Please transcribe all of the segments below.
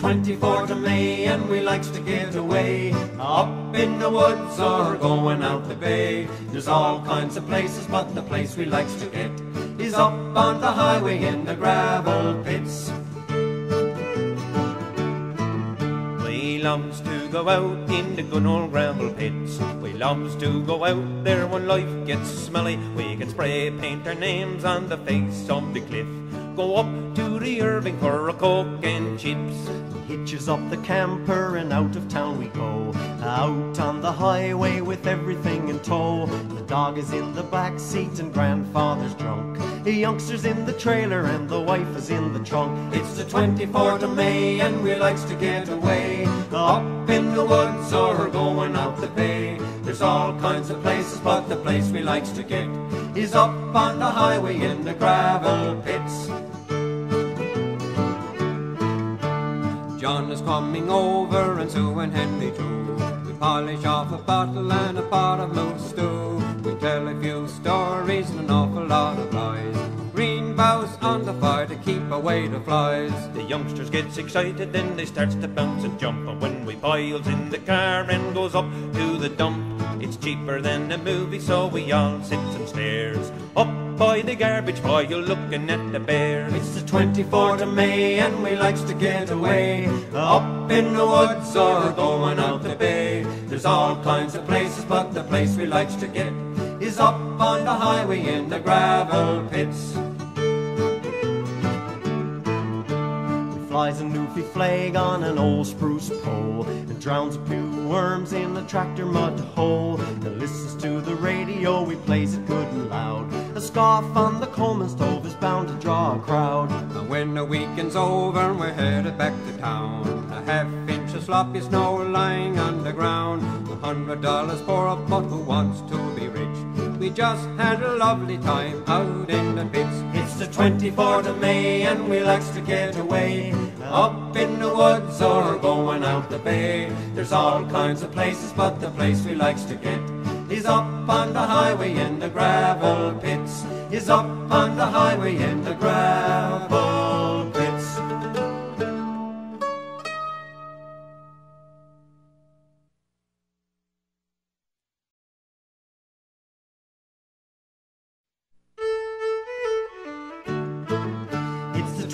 24th of May and we likes to get away. Up in the woods or going out the bay. There's all kinds of places but the place we likes to get Is up on the highway in the gravel pits. We loves to go out in the good old gravel pits. We loves to go out there when life gets smelly. We can spray paint our names on the face of the cliff Go up to the Irving for a coke and chips Hitches up the camper and out of town we go. Out on the highway with everything in tow. The dog is in the back seat and grandfather's drunk. The youngster's in the trailer and the wife is in the trunk. It's the 24th of May and we likes to get away Up in the woods or going out the bay There's all kinds of places but the place we likes to get Is up on the highway in the gravel pits John is coming over and Sue and Henry too. We polish off a bottle and a pot of loose stew. We tell a few stories and an awful lot of lies. Green boughs on the fire to keep away the flies. The youngsters gets excited, then they starts to bounce and jump. And when we piles in the car and goes up to the dump, it's cheaper than a movie, so we all sits and stares. Up oh, by the garbage pile, looking at the bear. It's the 24th of May and we likes to get away Up in the woods or going out the bay There's all kinds of places but the place we likes to get Is up on the highway in the gravel pits Flies a newfie flag on an old spruce pole and drowns a few worms in the tractor mud hole. And listens to the radio, we plays it good and loud. A scoff on the Coleman stove is bound to draw a crowd. And when the weekend's over and we're headed back to town A half inch of sloppy snow lying on the ground A hundred dollars for a butt who wants to be rich We just had a lovely time out in the pits. It's the 24th of May and we likes to get away. Up in the woods or going out the bay. There's all kinds of places but the place we likes to get Is up on the highway in the gravel pits. Is up on the highway in the gravel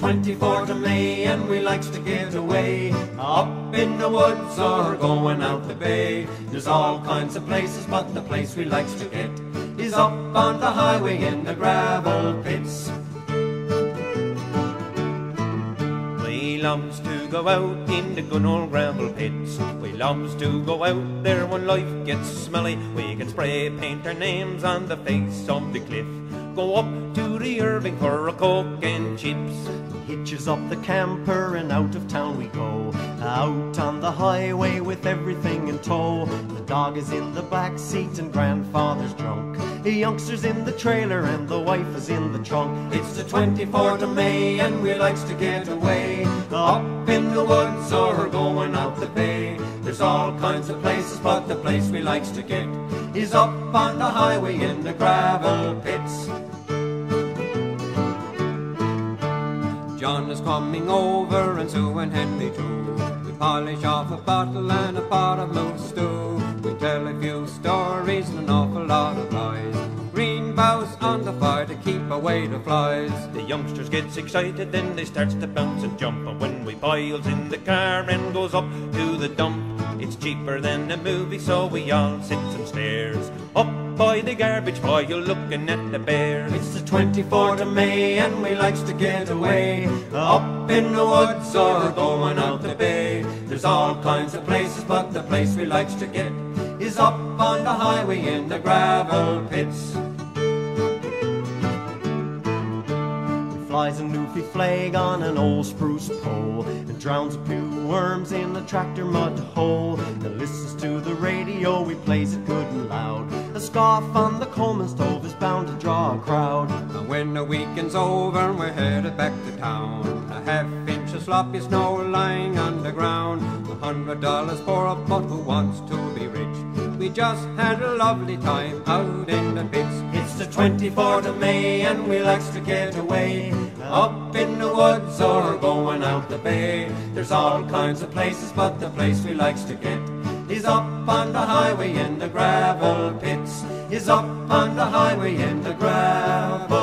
24th of May and we likes to get away Up in the woods or going out the bay There's all kinds of places but the place we likes to get Is up on the highway in the gravel pits We loves to go out in the good old gravel pits. We loves to go out there when life gets smelly. We can spray paint our names on the face of the cliff. Go up to the Irving for a coke and chips. Hitches up the camper and out of town we go. Out on the highway with everything in tow. The dog is in the back seat and grandfather's drunk. The youngster's in the trailer and the wife is in the trunk. It's the 24th of May and we likes to get away Up in the woods or going out the bay There's all kinds of places but the place we likes to get Is up on the highway in the gravel pits John is coming over and Sue and Henry too We polish off a bottle and a pot of loose stew We tell a few stories and an awful lot of lies Green boughs on the fire to keep away the flies The youngsters gets excited, then they starts to bounce and jump. And when we piles in the car and goes up to the dump, it's cheaper than a movie, so we all sits and stares. Up by the garbage boy, you're looking at the bear. It's the 24th of May and we likes to get away. Up in the woods or going out the bay. There's all kinds of places but the place we likes to get Is up on the highway in the gravel pits Flies a newfie flag on an old spruce pole and drowns a few worms in a tractor mud hole. And listens to the radio, we plays it good and loud. A scoff on the Coleman stove is bound to draw a crowd. And when the weekend's over and we're headed back to town A half inch of sloppy snow lying on the ground A hundred dollars for a butt who wants to be rich We just had a lovely time out in the pits It's the 24th of May and we likes to get away Up in the woods or going out the bay. There's all kinds of places, but the place we likes to get is up on the highway in the gravel pits. Is up on the highway in the gravel